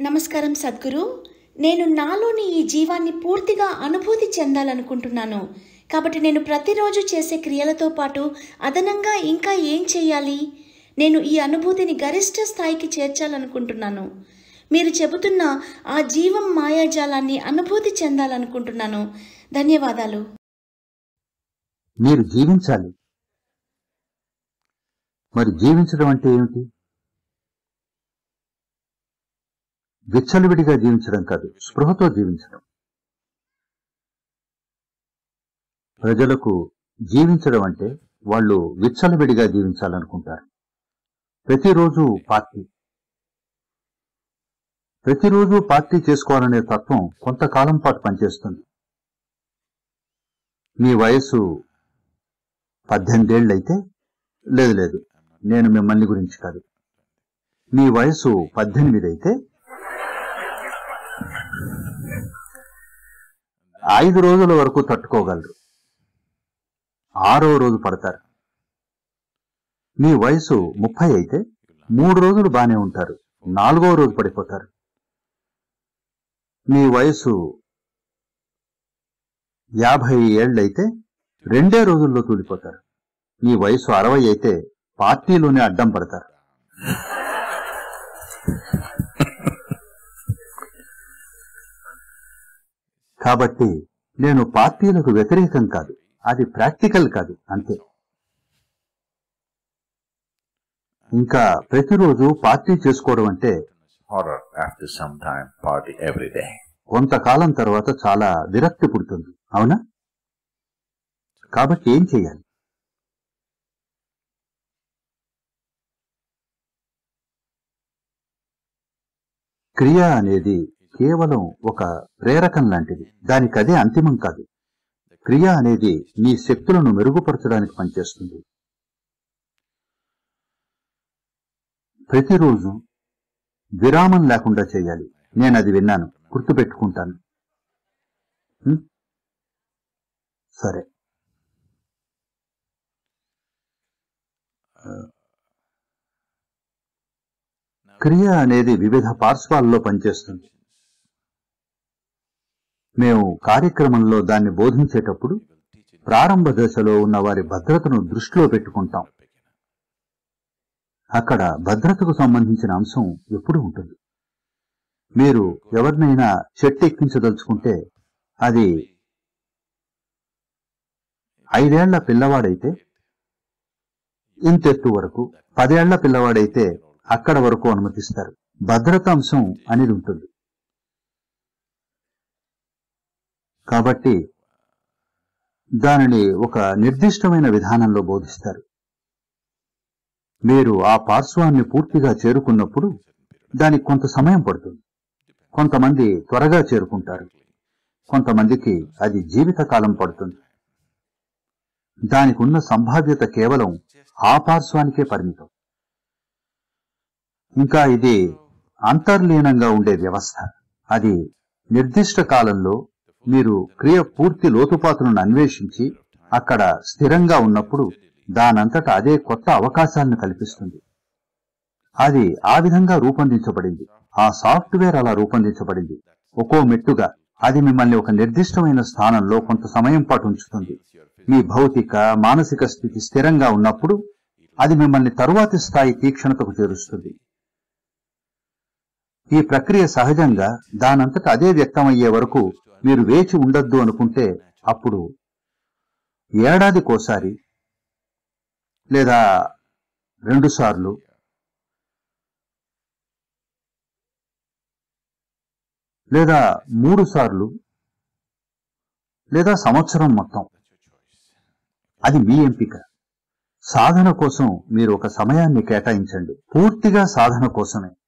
నమస్కారం సద్గురు. నేను నాలోని ఈ జీవాన్ని పూర్తిగా అనుభూతి చెందాలనుకుంటున్నాను. కాబట్టి నేను ప్రతిరోజు చేసే క్రియలతో పాటు అదనంగా ఇంకా ఏం చేయాలి? నేను ఈ అనుభూతిని గరిష్ట స్థాయికి చేర్చాలనుకుంటున్నాను. మీరు చెబుతున్న ఆ జీవం మాయాజాలాన్ని అనుభూతి చెందాలనుకుంటున్నాను. ధన్యవాదాలు. మీరు జీవించాలి. మరి జీవించడం అంటే ఏమిటి? విచ్చలవిడిగా జీవించడం కాదు స్పృహతో జీవించడం. ప్రజలకు జీవించడం అంటే వాళ్ళు విచ్చలవిడిగా జీవించాలనుకుంటారు. ప్రతిరోజు పార్టీ. ప్రతిరోజు పార్టీ చేసుకోవాలనే తత్వం కొంతకాలం పాటు పనిచేస్తుంది. మీ వయసు పద్దెనిమిదేళ్ళైతే లేదు లేదు. నేను మిమ్మల్ని గురించి కాదు. మీ వయసు పద్దెనిమిది అయితే ఐదు రోజుల వరకు తట్టుకోగలరు. ఆరో రోజు పడతారు. మీ వయసు ముప్పై అయితే మూడు రోజులు బానే ఉంటారు. నాలుగో రోజు పడిపోతారు. మీ వయసు యాభై ఏళ్ళైతే రెండే రోజుల్లో తూలిపోతారు. మీ వయసు అరవై అయితే పార్టీలోనే అడ్డం పడతారు. కాబట్టి నేను పార్టీలకు వ్యతిరేకం కాదు. అది ప్రాక్టికల్ కాదు అంతే. ఇంకా ప్రతిరోజు పార్టీ చేసుకోవడం అంటే. కొంతకాలం తర్వాత చాలా విరక్తి పుడుతుంది అవునా? కాబట్టి ఏం చేయాలి? క్రియ అనేది కేవలం ఒక ప్రేరకం లాంటిది. దానికి అంతిమం కాదు. క్రియ అనేది మీ శక్తులను మెరుగుపరచడానికి పనిచేస్తుంది. ప్రతిరోజు విరామం లేకుండా చేయాలి. నేను అది విన్నాను. గుర్తుపెట్టుకుంటాను. సరే. క్రియ అనేది వివిధ పార్శ్వాల్లో పనిచేస్తుంది. మేము కార్యక్రమంలో దాన్ని బోధించేటప్పుడు ప్రారంభ దశలో ఉన్న వారి భద్రతను దృష్టిలో పెట్టుకుంటాం. అక్కడ భద్రతకు సంబంధించిన అంశం ఎప్పుడు ఉంటుంది. మీరు ఎవరినైనా చెట్టు ఎక్కించదలుచుకుంటే అది ఐదేళ్ళ పిల్లవాడైతే ఇంతెత్తు వరకు పదేళ్ళ పిల్లవాడైతే అక్కడ వరకు అనుమతిస్తారు. భద్రత అంశం అనేది ఉంటుంది. కాబట్టి దానిని ఒక నిర్దిష్టమైన విధానంలో బోధిస్తారు. మీరు ఆ పార్శ్వాన్ని పూర్తిగా చేరుకున్నప్పుడు దానికి కొంత సమయం పడుతుంది. కొంతమంది త్వరగా చేరుకుంటారు. కొంతమందికి అది జీవితకాలం పడుతుంది. దానికున్న సంభావ్యత కేవలం ఆ పార్శ్వానికే పరిమితం. ఇంకా ఇది అంతర్లీనంగా ఉండే వ్యవస్థ. అది నిర్దిష్ట కాలంలో మీరు క్రియ పూర్తి లోతుపాతులను అన్వేషించి అక్కడ స్థిరంగా ఉన్నప్పుడు దానంతట అదే కొత్త అవకాశాలను కల్పిస్తుంది. అది ఆ విధంగా రూపొందించబడింది. ఆ సాఫ్ట్వేర్ అలా రూపొందించబడింది. ఒక్కో మెట్టుగా అది మిమ్మల్ని ఒక నిర్దిష్టమైన స్థానంలో కొంత సమయం పాటు ఉంచుతుంది. మీ భౌతిక మానసిక స్థితి స్థిరంగా ఉన్నప్పుడు అది మిమ్మల్ని తరువాతి స్థాయి తీక్షణతకు చేరుస్తుంది. ఈ ప్రక్రియ సహజంగా దానంతట అదే వ్యక్తమయ్యే వరకు మీరు వేచి ఉండొద్దు అనుకుంటే అప్పుడు ఏడాదికోసారి లేదా రెండుసార్లు లేదా మూడు సార్లు లేదా సంవత్సరం మొత్తం. అది మీ ఎంపిక. సాధన కోసం మీరు ఒక సమయాన్ని కేటాయించండి. పూర్తిగా సాధన కోసమే.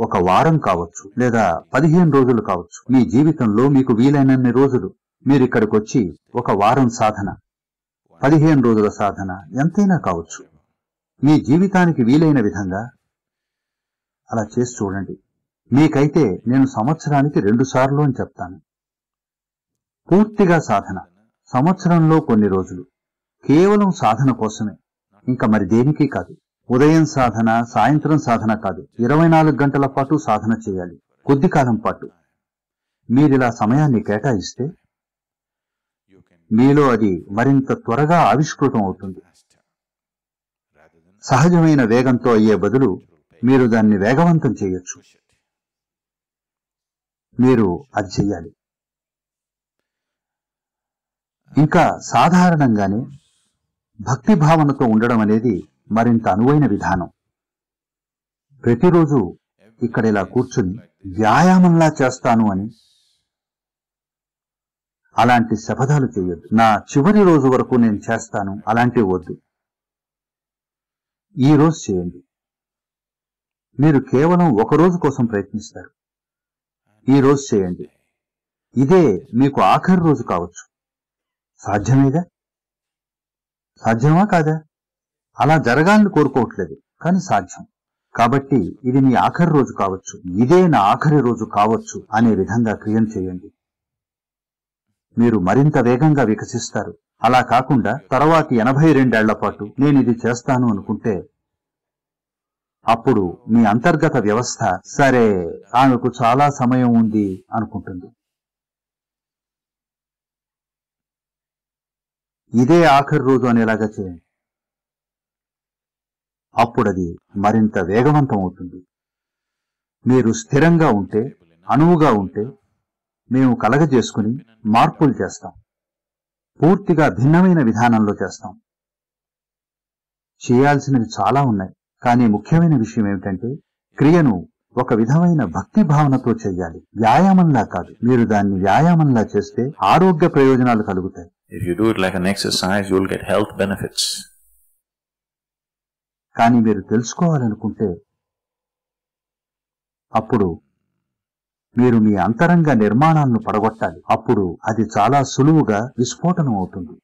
ఒక వారం కావచ్చు లేదా పదిహేను రోజులు కావచ్చు. మీ జీవితంలో మీకు వీలైనన్ని రోజులు మీరు ఇక్కడికి వచ్చి ఒక వారం సాధన పదిహేను రోజుల సాధన ఎంతైనా కావచ్చు. మీ జీవితానికి వీలైన విధంగా అలా చేసి చూడండి. మీకైతే నేను సంవత్సరానికి రెండు సార్లు అని చెప్తాను. పూర్తిగా సాధన సంవత్సరంలో కొన్ని రోజులు. కేవలం సాధన కోసమే. ఇంకా మరి దేనికి కాదు. ఉదయం సాధన సాయంత్రం సాధన కాదు. ఇరవై నాలుగు గంటల పాటు సాధన చేయాలి. కొద్ది కాలం పాటు. మీరిలా సమయాన్ని కేటాయిస్తే మీలో అది మరింత త్వరగా ఆవిష్కృతం అవుతుంది. సహజమైన వేగంతో అయ్యే బదులు మీరు దాన్ని వేగవంతం చేయొచ్చు. మీరు అది చెయ్యాలి. ఇంకా సాధారణంగానే భక్తి భావనతో ఉండడం అనేది మరింత అనువైన విధానం. ప్రతిరోజు ఇక్కడ ఇలా కూర్చుని వ్యాయామంలా చేస్తాను అని అలాంటి శపథాలు చేయొద్దు. నా చివరి రోజు వరకు నేను చేస్తాను అలాంటివి వద్దు. ఈ రోజు చేయండి. మీరు కేవలం ఒక రోజు కోసం ప్రయత్నిస్తారు. ఈ రోజు చేయండి. ఇదే మీకు ఆఖరి రోజు కావచ్చు. సాధ్యమేగా సాధ్యమా కాదా? అలా జరగాలని కోరుకోవట్లేదు కానీ సాధ్యం. కాబట్టి ఇది మీ ఆఖరి రోజు కావచ్చు ఇదే నా ఆఖరి రోజు కావచ్చు అనే విధంగా క్రియం చేయండి. మీరు మరింత వేగంగా వికసిస్తారు. అలా కాకుండా తర్వాతి ఎనభై రెండేళ్ళ పాటు నేను ఇది చేస్తాను అనుకుంటే అప్పుడు మీ అంతర్గత వ్యవస్థ సరే ఆమెకు చాలా సమయం ఉంది అనుకుంటుంది. ఇదే ఆఖరి రోజు అనేలాగా చేయండి. అప్పుడది మరింత వేగవంతం అవుతుంది మీరు స్థిరంగా ఉంటే అనువుగా ఉంటే మేము కలగజేసుకుని మార్పులు చేస్తాం. పూర్తిగా భిన్నమైన విధానంలో చేస్తాం. చేయాల్సినవి చాలా ఉన్నాయి కానీ ముఖ్యమైన విషయం ఏమిటంటే క్రియను ఒక విధమైన భక్తి భావనతో చెయ్యాలి వ్యాయామంలా కాదు. మీరు దాన్ని వ్యాయామంలా చేస్తే ఆరోగ్య ప్రయోజనాలు కలుగుతాయి. If you do it like an exercise, you'll get health benefits. కానీ మీరు తెలుసుకోవాలనుకుంటే అప్పుడు మీరు మీ అంతరంగ నిర్మాణాలను పడగొట్టాలి. అప్పుడు అది చాలా సులువుగా విస్ఫోటనం అవుతుంది.